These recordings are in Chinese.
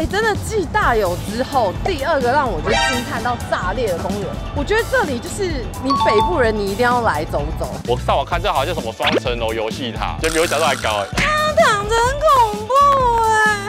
哎，真的继大有之后，第二个让我就惊叹到炸裂的公园。我觉得这里就是你北部人，你一定要来走走。我上网看这好像什么双层楼游戏塔，就比我想象还高哎。它躺着很恐怖哎！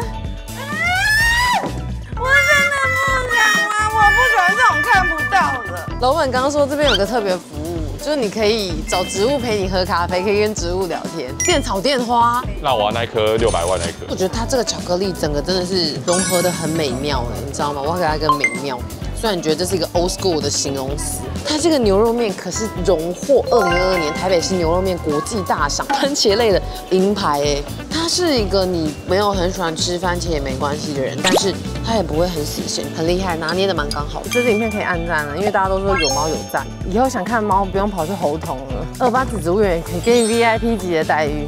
我真的不想玩，我不喜欢这种看不到的。老板刚刚说这边有个特别服务。就是你可以找植物陪你喝咖啡，可以跟植物聊天，电草电花。那我要那颗六百万那颗。我觉得它这个巧克力整个真的是融合的很美妙哎，你知道吗？我要给它一个美妙。虽然你觉得这是一个 old school 的形容词，它这个牛肉面可是荣获二零二二年台北市牛肉面国际大赏番茄类的银牌哎。它是一个你没有很喜欢吃番茄也没关系的人，但是它也不会很死咸，很厉害，拿捏的蛮刚好。这支影片可以按赞了，因为大家都说有猫有赞，以后想看猫不用跑去猴童了。二八子植物园可以给你 VIP 级的待遇。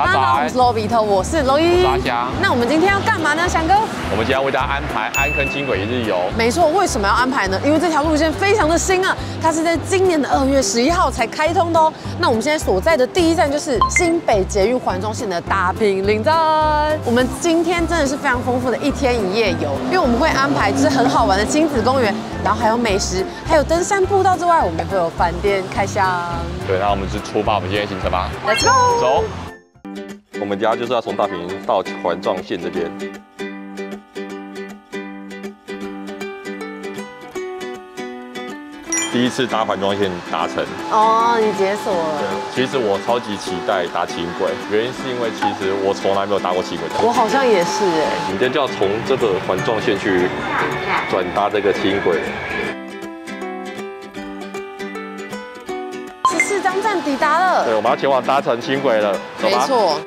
大家好，我是罗比特，我是罗伊。沙香。那我们今天要干嘛呢，翔哥？我们今天要为大家安排安坑轻轨一日游。没错，为什么要安排呢？因为这条路线非常的新啊，它是在今年的二月十一号才开通的哦。那我们现在所在的第一站就是新北捷运环中线的大坪林站。我们今天真的是非常丰富的一天一夜游，因为我们会安排就是很好玩的亲子公园，然后还有美食，还有登山步道之外，我们也会有饭店开箱。对，那我们就出发我们今天行程吧。Let's go，走。我们家就是要从大坪到环状线这边。第一次搭环状线达成哦，你解锁了。其实我超级期待搭轻轨，原因是因为其实我从来没有搭过轻轨。我好像也是哎。你这就要从这个环状线去转搭这个轻轨。十四张站抵达了。对，我们要前往搭乘轻轨了，没错。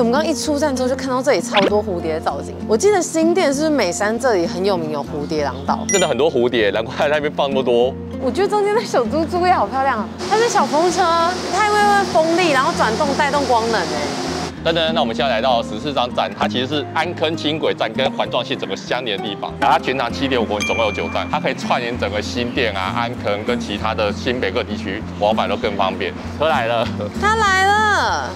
我们刚刚一出站之后，就看到这里超多蝴蝶造型。我记得新店是不是美山这里很有名，有蝴蝶廊道，真的很多蝴蝶，难怪那边放那么多。我觉得中间的小猪猪也好漂亮，它是小风车，它因为风力，然后转动带动光能哎。等等，那我们现在来到十四张站，它其实是安坑轻轨站跟环状线整个相连的地方。它全长七点五公里，总共有九站，它可以串联整个新店啊、安坑跟其他的新北各地区往返都更方便。车来了，它来了。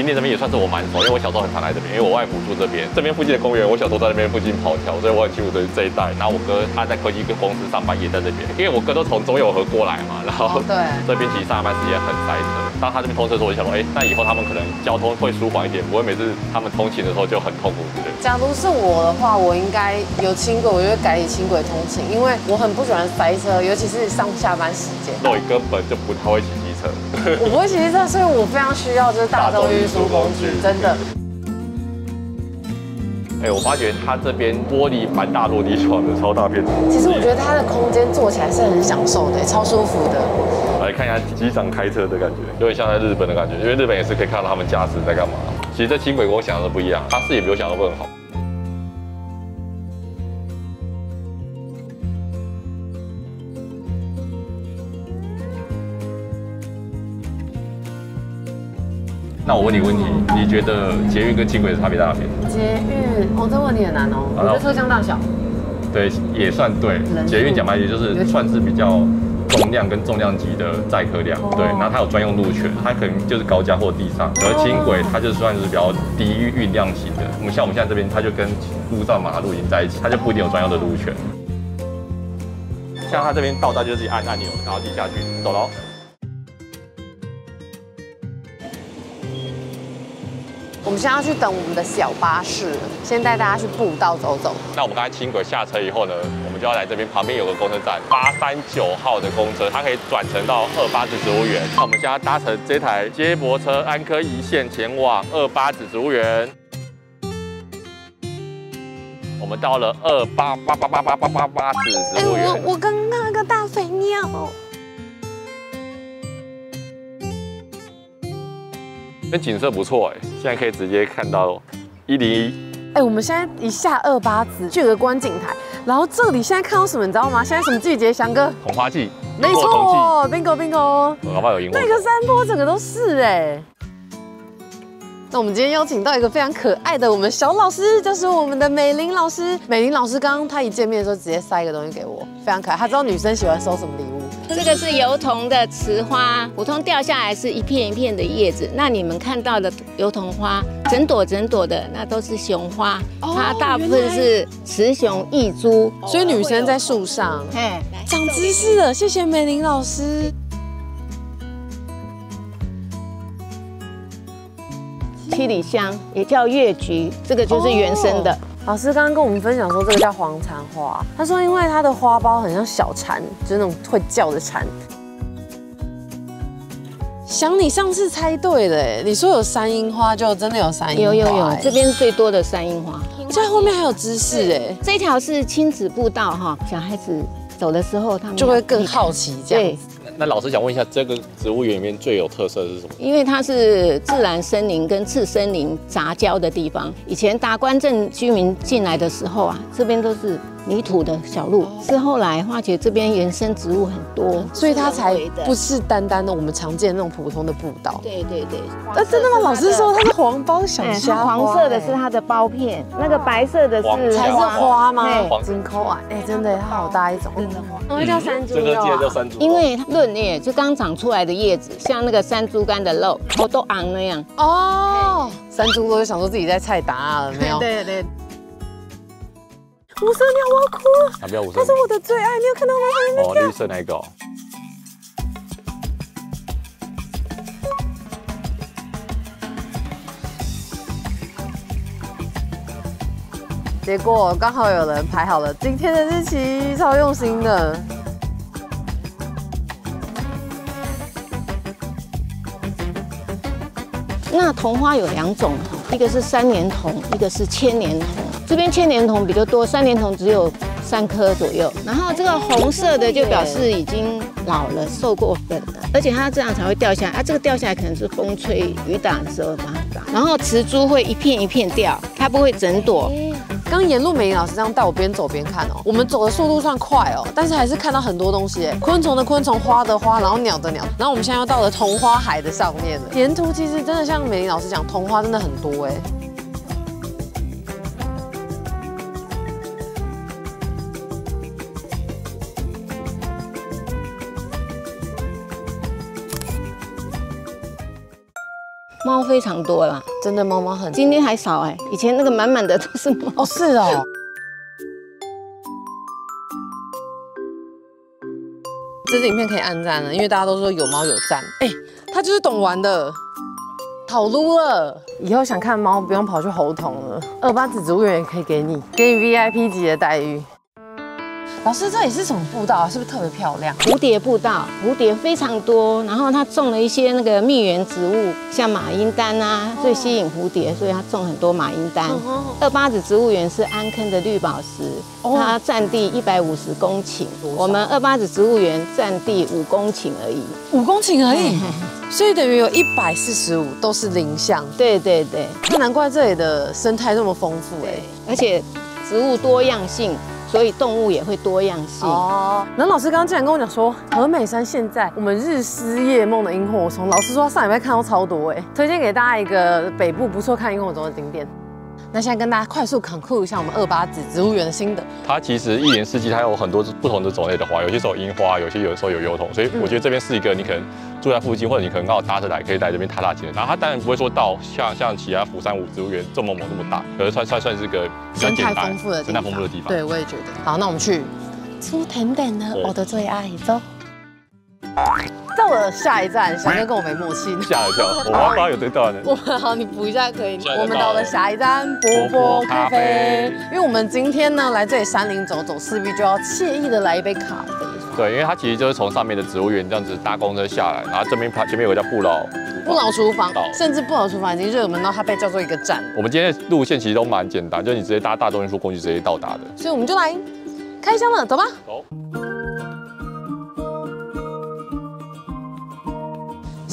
新店这边也算是我蛮熟，因为我小时候很常来这边，因为我外婆住这边。这边附近的公园，我小时候在那边附近跑跳，所以我很清楚这这一带。然后我哥他在科技公司上班，也在这边。因为我哥都从中友河过来嘛，然后对这边其实上班时间很塞车。当他这边通车的时候，我就想说，哎，那以后他们可能交通会舒缓一点，不会每次他们通勤的时候就很痛苦，对不对？假如是我的话，我应该有轻轨，我就会改以轻轨通勤，因为我很不喜欢塞车，尤其是上下班时间。那我根本就不太会骑。我不会骑车，所以我非常需要就是大众运输工具，真的。哎，我发觉它这边玻璃蛮大落地窗的，超大片。其实我觉得它的空间坐起来是很享受的，超舒服的。来看一下机长开车的感觉，有点像在日本的感觉，因为日本也是可以看到他们驾驶在干嘛。其实这轻轨跟我想象的不一样，它视野比我想象的更好。那我问你个问题，你觉得捷运跟轻轨的差别在哪边？捷运哦，这问题很难哦。我觉得车厢大小。对，也算对。捷运讲白也就是算是比较重量跟重量级的载客量，对。然后它有专用路权，它可能就是高架或地上。而轻轨它就算是比较低运量型的。我们像我们现在这边，它就跟路上马路已经在一起，它就不一定有专用的路权。像它这边到达就是按按钮，然后地下去，走喽。我们现在要去等我们的小巴士，先带大家去步道走走。那我们刚才轻轨下车以后呢，我们就要来这边旁边有个公车站，八三九号的公车，它可以转乘到二八子植物园。那我们现在搭乘这台接驳车安科一线前往二八子植物园。我们到了二八八八八八八八八子植物园。我我刚刚那个大肥鸟。那景色不错哎，现在可以直接看到一零一。哎，我们现在一下二八子就有个观景台，然后这里现在看到什么你知道吗？现在什么季节？翔哥，红花季。没错，bingo bingo。我哪怕有萤火。那个山坡整个都是哎。那我们今天邀请到一个非常可爱的我们小老师，就是我们的美玲老师。美玲老师刚刚她一见面的时候，直接塞一个东西给我，非常可爱。她知道女生喜欢收什么礼物。这个是油桐的雌花，普通掉下来是一片一片的叶子。那你们看到的油桐花，整朵整朵的，那都是雄花，它大部分是雌雄异株，所以女生在树上。哎，长知识了，谢谢美玲老师。七里香也叫月菊，这个就是原生的。老师刚刚跟我们分享说，这个叫黄蝉花。他说，因为它的花苞很像小蝉，就是那种会叫的蝉。想你上次猜对了，你说有山樱花，就真的有山樱花。有有有，这边最多的山樱花。在后面还有知识哎，这条是亲子步道哈，小孩子走的时候，他们就会更好奇这样。那老师想问一下，这个植物园里面最有特色是什么？因为它是自然森林跟次森林杂交的地方。以前达官镇居民进来的时候啊，这边都是。泥土的小路是后来花姐这边原生植物很多，所以它才不是单单的我们常见那种普通的步道。对对对。啊，真的吗？老师说它是黄包小虾黄色的是它的包片，那个白色的是才是花吗？金扣啊！哎，真的，它好大一种。真的花。我们叫山猪肉。这个叫山猪因为嫩叶就刚长出来的叶子，像那个山猪肝的肉，都都昂那样。哦。山猪肉就想说自己在菜答了没有？对对。五色鸟，我要哭了。哪边五色？它是我的最爱，你有看到吗？哦，绿色那个。结果刚好有人排好了今天的日期，超用心的。那桐花有两种，一个是三年桐，一个是千年桐。这边千年桐比较多，三年桐只有三颗左右。然后这个红色的就表示已经老了、受过粉了，而且它这样才会掉下来。啊，这个掉下来可能是风吹雨打的时候把它打。然后雌株会一片一片掉，它不会整朵。刚沿路美玲老师这样带我边走边看哦，我们走的速度算快哦，但是还是看到很多东西，昆虫的昆虫，花的花，然后鸟的鸟。然后我们现在又到了桐花海的上面了。沿途其实真的像美玲老师讲，桐花真的很多哎。猫非常多啦，真的猫猫很，今天还少哎，以前那个满满的都是猫。哦，是哦。这支影片可以按赞了，因为大家都说有猫有赞。哎，他就是懂玩的，好撸了。以后想看猫不用跑去猴童了，二八子植物园也可以给你，给你 VIP 级的待遇。老师，这里是什么步道啊？是不是特别漂亮？蝴蝶步道，蝴蝶非常多。然后它种了一些那个蜜源植物，像马缨丹啊，最吸引蝴蝶，所以它种很多马缨丹。二八子植物园是安坑的绿宝石，它占地一百五十公顷。我们二八子植物园占地五公顷而已，五公顷而已，所以等于有一百四十五都是林相。对对对，那难怪这里的生态这么丰富哎，而且植物多样性。所以动物也会多样性哦。那老师刚刚竟然跟我讲说，和美山现在我们日思夜梦的萤火虫，老师说他上礼拜看到超多哎，推荐给大家一个北部不错看萤火虫的景点。那现在跟大家快速 conclude 一下我们二八子植物园的心得。它其实一年四季它有很多不同的种类的花，有些时候樱花，有些有的时候有油桐，所以我觉得这边是一个你可能住在附近，或者你可能刚好搭车来，可以来这边踏踏青。然后它当然不会说到像像其他福山五植物园这么猛这么大，可是算算算是个生态丰富的生态丰富的地方。对，我也觉得。好，那我们去出甜点呢，我的最爱，走。到了下一站，小哥跟我没默契，吓一跳。我刚刚有这段呢。我们好，你补一下可以。我们到了下一站，波波咖啡。因为我们今天呢来这里山林走走，势必就要惬意的来一杯咖啡。对，因为它其实就是从上面的植物园这样子搭公车下来，然后这边前面有个叫不老不老厨房，甚至不老厨房已经热门到它被叫做一个站。我们今天的路线其实都蛮简单，就是你直接搭大众运输工具直接到达的。所以我们就来开箱了，走吧。走。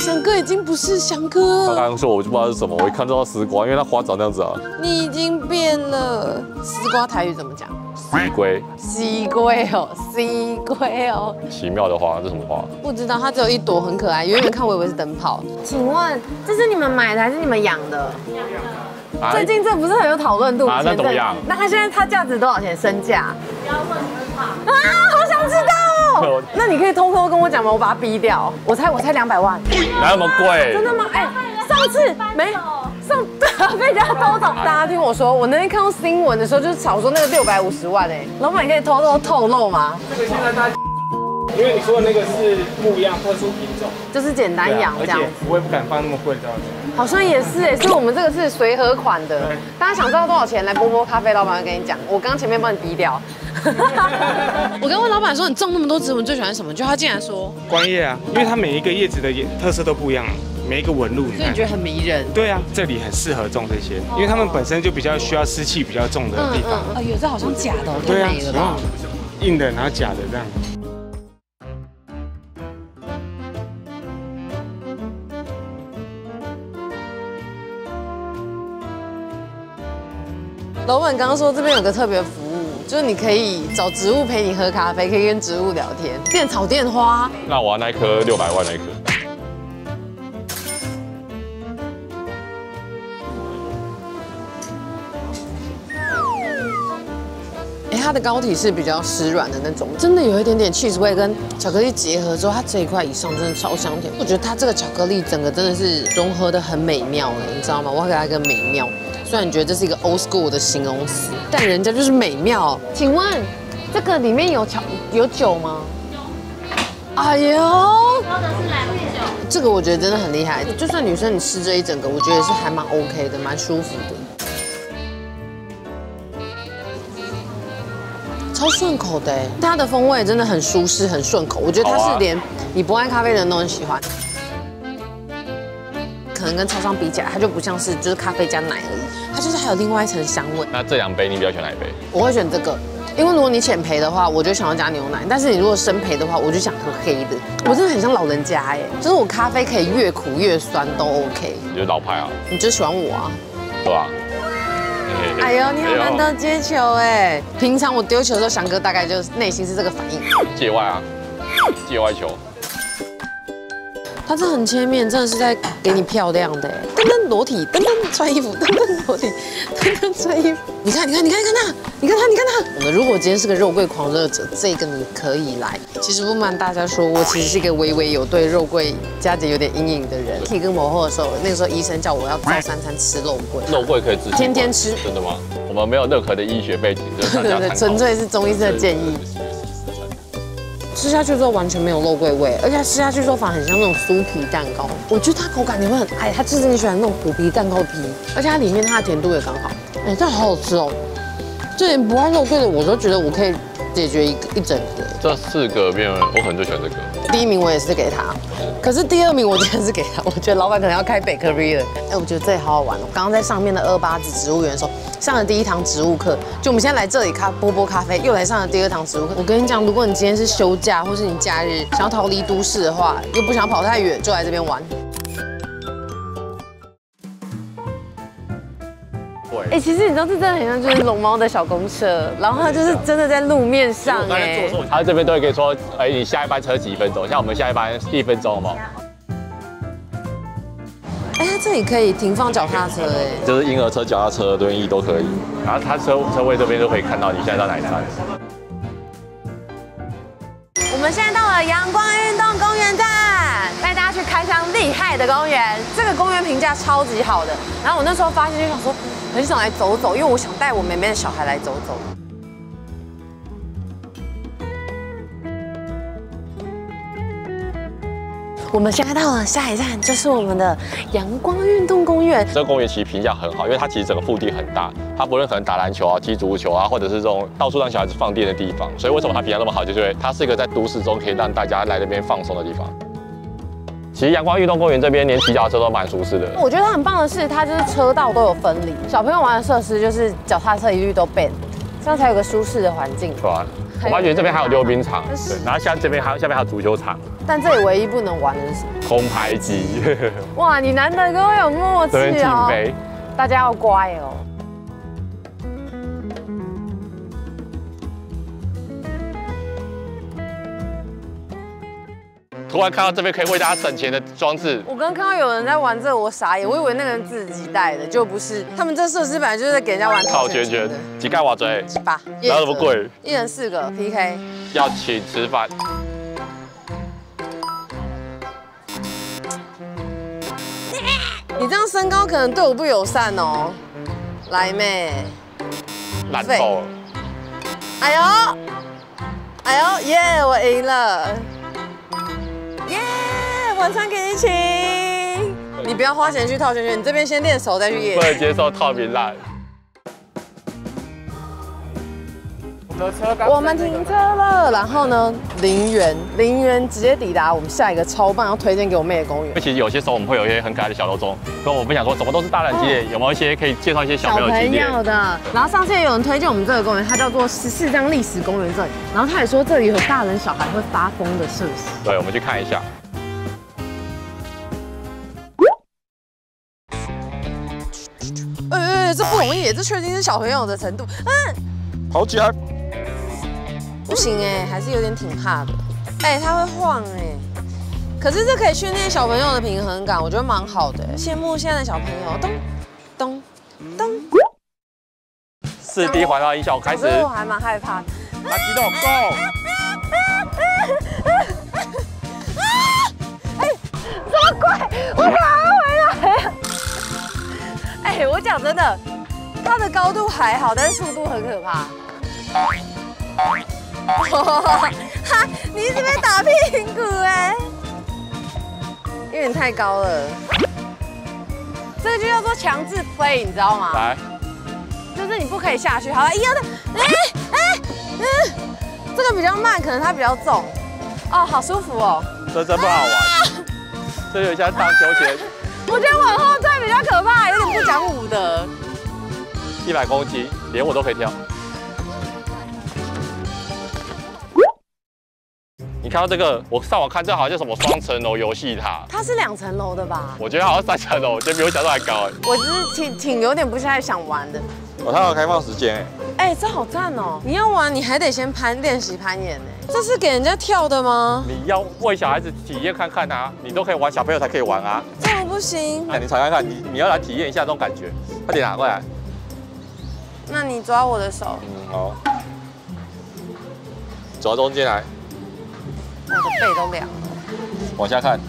翔哥已经不是翔哥。他刚刚说，我就不知道是什么。我一看到丝瓜，因为它花长那样子啊。你已经变了。丝瓜台语怎么讲？西龟，西龟哦，西龟哦，奇妙的花，这什么花？不知道，它只有一朵，很可爱。远远看我以为是灯泡。请问这是你们买的还是你们养的？啊最近这不是很有讨论度？啊那怎么样那它现在它价值多少钱？身价？不要问啊，好想那你可以偷偷跟我讲吗？我把它逼掉。我猜我猜两百万。哪有那么贵？真的吗？哎、上次没上 被人家偷走。大家听我说，我那天看到新闻的时候，就是炒说那个六百五十万哎、老板你可以偷偷透露吗？这个现在大家，因为你说的那个是不一样特殊品种，就是简单养而这样且。我也不敢放那么贵的东西。好像也是哎，所以我们这个是随和款的。大家想知道多少钱？来波波咖啡老板会跟你讲。我刚刚前面帮你低调。我刚问老板说你种那么多植物，你最喜欢什么？就他竟然说，观叶啊，因为它每一个叶子的叶特色都不一样，每一个纹路，所以你觉。得很迷人。对啊，这里很适合种这些，因为它们本身就比较需要湿气比较重的地方。哦，有这好像假的哦，对啊太美了吧？硬的，然后假的这样。老板刚刚说这边有个特别服务，就是你可以找植物陪你喝咖啡，可以跟植物聊天，电草电花。那我要那一颗六百万那一颗。哎，它的膏体是比较湿软的那种，真的有一点点 cheese 味跟巧克力结合之后，它这一块以上真的超香甜。我觉得它这个巧克力整个真的是融合的很美妙了，你知道吗？我要给它一个美妙。虽然你觉得这是一个 old school 的形容词，但人家就是美妙。请问这个里面有巧有酒吗？哎呦，这个我觉得真的很厉害。就算女生你吃这一整个，我觉得也是还蛮 OK 的，蛮舒服的。超顺口的哎，它的风味真的很舒适，很顺口。我觉得它是连你不爱咖啡的人都很喜欢。可能跟超商比起来，它就不像是就是咖啡加奶而已，它就是还有另外一层香味。那这两杯你比较喜欢哪一杯？我会选这个，因为如果你浅焙的话，我就想要加牛奶；但是你如果深焙的话，我就想喝黑的。我真的很像老人家哎，就是我咖啡可以越苦越酸都 OK。你就是老派啊，你就喜欢我啊？对吧？哎呦，你好难得接球哎！平常我丢球的时候，翔哥大概就是内心是这个反应。界外啊，界外球。他这很切面，真的是在给你漂亮的哎，噔噔裸体，噔噔穿衣服，噔噔裸体，噔噔穿衣服。你看，你看，你看，你看他，你看他，你看他。我们如果今天是个肉桂狂热者，这个你可以来。其实不瞒大家说，我其实是一个微微有对肉桂佳姐有点阴影的人。体跟磨后的时候，那个时候医生叫我要照三餐吃肉桂。肉桂可以自己天天吃真的吗？我们没有任何的医学背景，就是大对对 对，家纯粹是中医师的建议。吃下去之后完全没有肉桂味，而且它吃下去之后反而很像那种酥皮蛋糕。我觉得它口感你会很爱，它就是你喜欢那种虎皮蛋糕皮，而且它里面它的甜度也刚好。哎，这好好吃哦！这连不爱肉桂的我都觉得我可以解决一个一整个。这四个面，我可能就选这个。第一名我也是给他，可是第二名我真的是给他，我觉得老板可能要开 bakery 了。哎，我觉得这里好好玩哦。刚刚在上面的二八子植物园的时候，上了第一堂植物课，就我们现在来这里咖波波咖啡，又来上了第二堂植物课。我跟你讲，如果你今天是休假，或是你假日想要逃离都市的话，又不想跑太远，就来这边玩。哎、其实你知道，这真的很像就是龙猫的小公车，然后它就是真的在路面上哎、他这边都会跟你说，哎，你下一班车几分钟？像我们下一班一分钟嘛，哎、它这里可以停放脚踏车哎、就是婴儿车、脚踏车、轮椅都可以。然后它车车位这边就可以看到你现在到哪一站。我们现在到了阳光运动公园站，带大家去开箱厉害的公园。这个公园评价超级好的，然后我那时候发现就想说，很想来走走，因为我想带我妹妹的小孩来走走。我们现在到了下一站，就是我们的阳光运动公园。这个公园其实评价很好，因为它其实整个腹地很大，它不论可能打篮球啊、踢足球啊，或者是这种到处让小孩子放电的地方。所以为什么它评价那么好，就是因为它是一个在都市中可以让大家来这边放松的地方。其实阳光运动公园这边连骑脚踏车都蛮舒适的。我觉得它很棒的是，它就是车道都有分离，小朋友玩的设施就是脚踏车一律都 ban，这样才有个舒适的环境。对啊？我发觉这边还有溜冰场，对，然后像这边还有下面还有足球场、但这里唯一不能玩的是什么？红牌机。哇，你难得跟我有默契哦。杯。大家要乖哦。突然看到这边可以为大家省钱的装置，我刚看到有人在玩这，我傻眼，我以为那个人自己带的，就不是。他们这设施本来就是在给人家玩。套绝绝，几盖瓦锥？几把？哪那么贵？一人四个 PK。要请吃饭。你这样身高可能对我不友善哦。来妹，烂爆了。哎呦，哎呦，耶，我赢了。耶，晚餐给你请。你不要花钱去套圈圈，你这边先练手再去演。不能接受套名烂。我们停车了，然后呢，零元，零元直接抵达我们下一个超棒要推荐给我妹的公园。其实有些时候我们会有一些很可爱的小楼中，跟我分享说，怎么都是大人系列，有没有一些可以介绍一些小朋友系列的？然后上次也有人推荐我们这个公园，它叫做十四张历史公园这里，然后他也说这里有大人小孩会发疯的设施。对，我们去看一下。哎哎，这不容易，这确定是小朋友的程度。嗯，跑起来。不行哎，还是有点挺怕的。哎，它会晃哎，可是这可以训练小朋友的平衡感，我觉得蛮好的。羡慕现在的小朋友，咚咚咚。四 D 环绕音效开始。我还蛮害怕。来，激动，Go！哎，快，我回来。哎，我讲真的，它的高度还好，但是速度很可怕。哈，你一直被打屁股哎，有点太高了。这个就叫做强制 play，你知道吗？来，就是你不可以下去。好了，一二三，哎哎嗯，这个比较慢，可能它比较重。哦，好舒服哦。这真不好玩。这有一下荡秋千。我觉得往后退比较可怕，有点不讲武德。一百公斤，连我都可以跳。你看到这个，我上网看，这好像叫什么双层楼游戏塔？它是两层楼的吧？我觉得好像三层楼，我觉得比我想象还高哎。我只是挺挺有点不太想玩的。哦，它有开放时间哎。哎，这好赞哦！你要玩，你还得先攀练习攀岩呢。这是给人家跳的吗？你要为小孩子体验看看啊，你都可以玩，小朋友才可以玩啊。这样不行。哎，你尝看看，你你要来体验一下这种感觉，快点拿过来。那你抓我的手。嗯，好。走到中间来。我的背都凉了。往下看，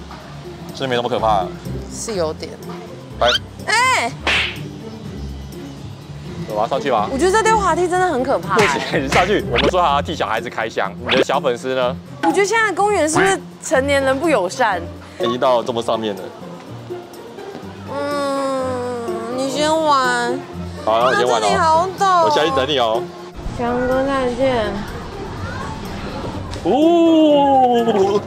是没那么可怕。是有点。来。哎。走吧，上去吧。我觉得这溜滑梯真的很可怕。不行，你上去。我们说好要替小孩子开箱，你的小粉丝呢？我觉得现在公园是不是成年人不友善？已经到这么上面了。嗯，你先玩。好，我先玩了。好陡。我下去等你哦。强哥再见。哦，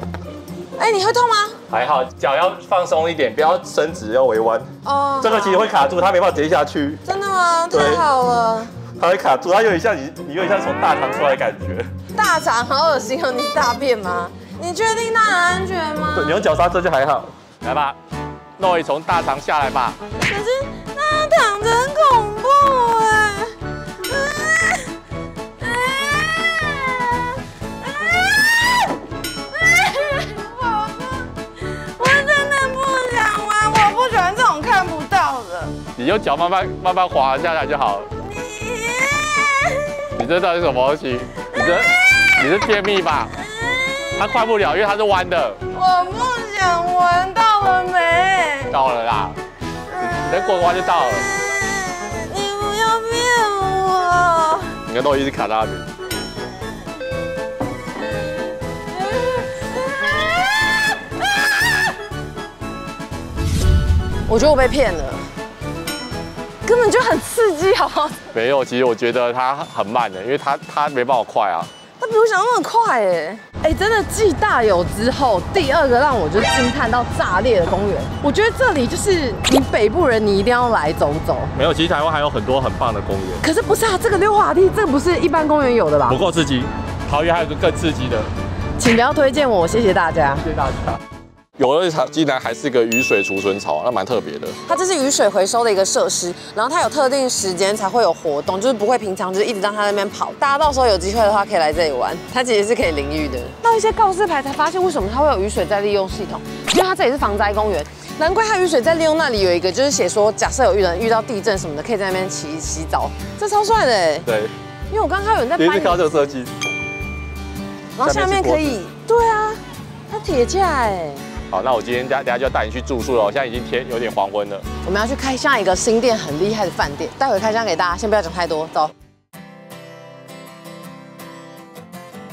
哎，你会痛吗？还好，脚要放松一点，不要伸直，要微弯。哦，这个其实会卡住，它没办法跌下去。真的吗？太好了。它会卡住，它有点像你，你有点像从大肠出来的感觉。大肠好恶心哦！你是大便吗？你确定它很安全吗？对，你用脚刹车就还好。来吧，诺伊从大肠下来吧。可是你用脚慢慢慢慢滑下来就好了。你这到底是什么东西？你这你是便秘吧？它快不了，因为它是弯的。我不想玩，到了没？到了啦，你再过个弯就到了。你不要骗我！你看，都一直卡在那边。我觉得我被骗了。根本就很刺激，好不好？没有，其实我觉得它很慢的，因为它它没办法快啊。它比我想那么快哎哎，真的继大有之后，第二个让我就惊叹到炸裂的公园。我觉得这里就是你北部人，你一定要来走走。没有，其实台湾还有很多很棒的公园。可是不是啊，这个溜滑梯，这不是一般公园有的吧？不够刺激，桃园还有个更刺激的，请不要推荐我，谢谢大家。谢谢大家。有的它竟然还是个雨水储存槽，那蛮特别的。它这是雨水回收的一个设施，然后它有特定时间才会有活动，就是不会平常就是一直让它在那边跑。大家到时候有机会的话可以来这里玩，它其实是可以淋浴的。到一些告示牌才发现为什么它会有雨水再利用系统，因为它这里是防灾公园。难怪它雨水在利用那里有一个，就是写说，假设有遇人遇到地震什么的，可以在那边洗洗澡，这超帅的哎。对，因为我刚刚有人在第一次看到这个设计，然后下面可以，对啊，它铁架哎。好，那我今天等下就要带你去住宿了，现在已经天有点黄昏了。我们要去开下一个新店很厉害的饭店，待会开箱给大家，先不要讲太多，走。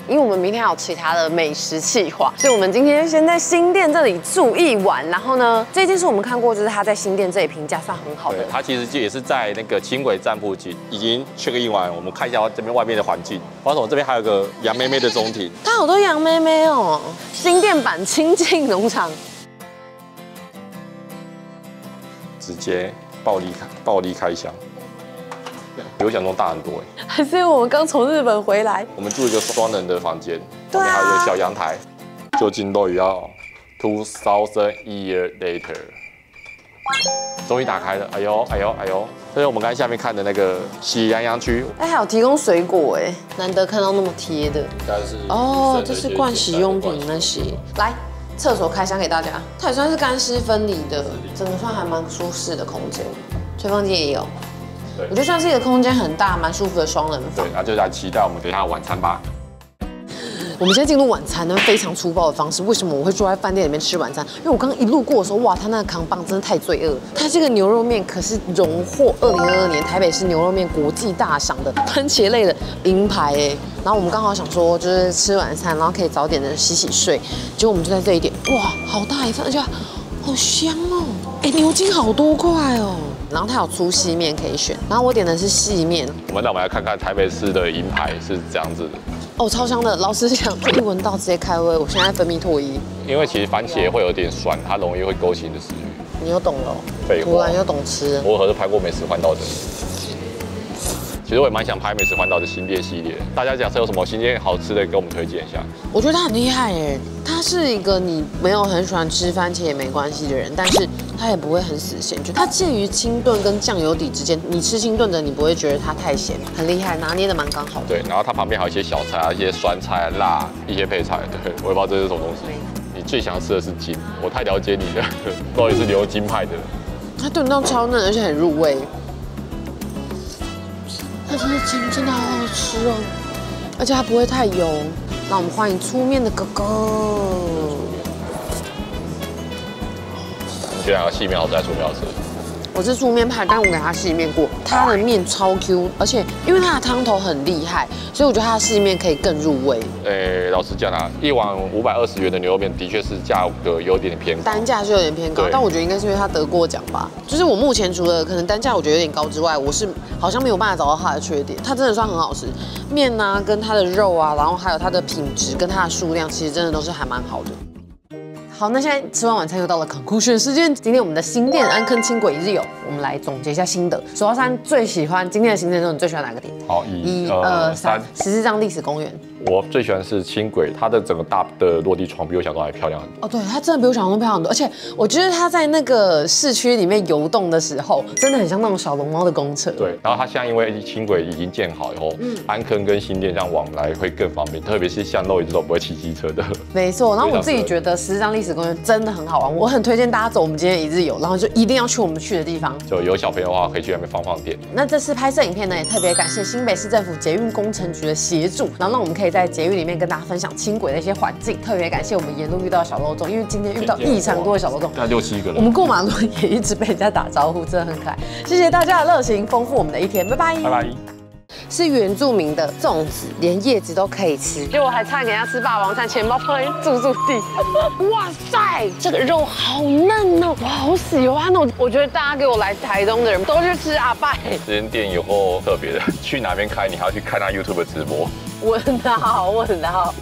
因为我们明天还有其他的美食计划，所以我们今天先在新店这里住一晚。然后呢，这件事我们看过，就是他在新店这里评价算很好的。他其实就也是在那个轻轨站附近，已经去个一晚。我们看一下这边外面的环境。王总这边还有个杨妹妹的中庭，它好多杨妹妹哦。新店版清净农场，直接暴力开暴力开箱。比我想中大很多哎，还是因为我们刚从日本回来。我们住一个双人的房间，后面还有一个小阳台。就近都要 two thousand year later，终于打开了。哎呦哎呦哎呦！这是我们刚才下面看的那个喜羊羊区。哎，还有提供水果哎，难得看到那么贴的。但是哦，这是盥洗用品那些。来，厕所开箱给大家，它也算是干湿分离的，整个算还蛮舒适的空间。吹风机也有。我觉得算是一个空间很大、蛮舒服的双人房。对，那就来期待我们等一下晚餐吧。我们现在进入晚餐，呢，非常粗暴的方式。为什么我会坐在饭店里面吃晚餐？因为我刚刚一路过的时候，哇，他那个扛棒真的太罪恶。它这个牛肉面可是荣获二零二二年台北市牛肉面国际大赏的番茄类的银牌哎。然后我们刚好想说，就是吃晚餐，然后可以早点的洗洗睡。结果我们就在这一点，哇，好大一份，而且好香哦。哎，牛筋好多块哦。然后它有粗细面可以选，然后我点的是细面。我们那我们来看看台北市的银牌是这样子的。哦，超香的！老实讲，一闻到直接开胃。我现在分泌唾液。因为其实番茄会有点酸，它容易会勾起你的食欲。你又懂了，突然又懂吃。我可是拍过美食环道的。其实我也蛮想拍美食环岛的新店系列，大家假设有什么新店好吃的，给我们推荐一下。我觉得他很厉害耶，他是一个你没有很喜欢吃番茄也没关系的人，但是他也不会很死咸，就他介于清炖跟酱油底之间。你吃清炖的，你不会觉得它太咸，很厉害，拿捏的蛮刚好。对，然后它旁边还有一些小菜啊，一些酸菜、辣，一些配菜。对，我也不知道这是什么东西。你最想吃的是筋，我太了解你了，到底是牛筋派的。它炖到超嫩，而且很入味。它这个筋真的好好吃哦，而且它不会太油。那我们欢迎粗面的哥哥。你觉得哪个细面好吃还是粗面好吃？我是素面派，但我给它细面过，它的面超 Q，而且因为它的汤头很厉害，所以我觉得它的细面可以更入味。诶，老实讲啊，一碗五百二十元的牛肉面的确是价格有点偏高，单价是有点偏高，但我觉得应该是因为它得过奖吧。就是我目前除了可能单价我觉得有点高之外，我是好像没有办法找到它的缺点。它真的算很好吃，面啊跟它的肉啊，然后还有它的品质跟它的数量，其实真的都是还蛮好的。好，那现在吃完晚餐又到了 conclusion 时间。今天我们的新店安坑轻轨一日游，我们来总结一下心得。首山最喜欢今天的行程中，你最喜欢哪个点？好，一、二、三，十四张历史公园。我最喜欢是轻轨，它的整个大的落地窗比我想中还漂亮很多。哦，对，它真的比我想象中漂亮很多。而且我觉得它在那个市区里面游动的时候，真的很像那种小龙猫的公车。对，然后它现在因为轻轨已经建好以后，嗯，安坑跟新店这样往来会更方便，特别是像露一这种不会骑机车的。没错，然后我自己觉得十四张历史公园真的很好玩，我很推荐大家走我们今天一日游，然后就一定要去我们去的地方。就有小朋友的话，可以去那边放放电。那这次拍摄影片呢，也特别感谢新北市政府捷运工程局的协助，然后让我们可以在捷运里面跟。大家分享轻轨的一些环境，特别感谢我们沿路遇到小漏洞，因为今天遇到异常多的小漏洞，大概六七个人。我们过马路也一直被人家打招呼，真的很可爱。谢谢大家的热情，丰富我们的一天，拜拜。拜拜。是原住民的粽子，连叶子都可以吃。结果还差点要吃霸王餐，钱包放在住住地。哇塞，这个肉好嫩哦，我好喜欢哦。我觉得大家给我来台东的人都去吃阿拜。这间店有后特别的，去哪边开，你还要去看他 YouTube 直播。稳的好，问的好。